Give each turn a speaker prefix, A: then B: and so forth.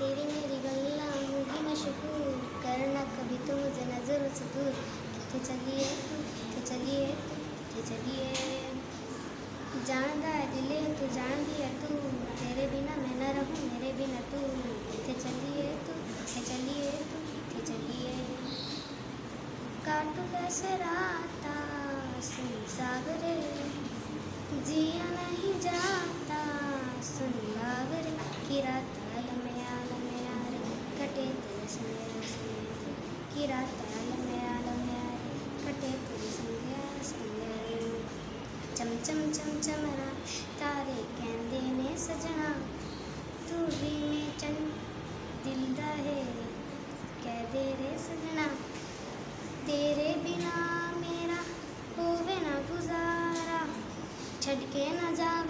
A: तेरी मेरी गल्ला होगी मशहूर करना कभी तो मुझे नज़र से दूर किथे चलिए तू चलिए तू चलिए जानदा है दिले, तू जान दिया तू। तेरे बिना मैं ना रहूँ, मेरे बिना तू। किथे चलिए तू तो, किथे चलिए तू तो, किथे चलिए काटू कैसे राता सुन सागरे। जिया चम चम चम चमरा तारे कहते ने सजना, तू भी में चन दिलदा है कह दे रे सजना, तेरे बिना मेरा होवे ना गुजारा। छड़ के न मैनू